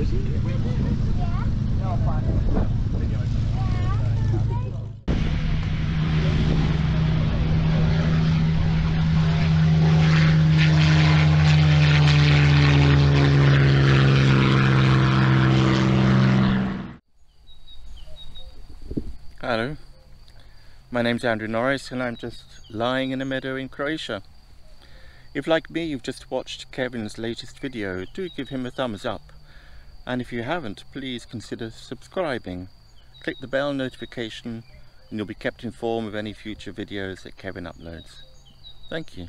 Hello, my name's Andrew Norris and I'm just lying in a meadow in Croatia. If like me you've just watched Kevin's latest video, do give him a thumbs up. And if you haven't, please consider subscribing. Click the bell notification and you'll be kept informed of any future videos that Kevin uploads. Thank you.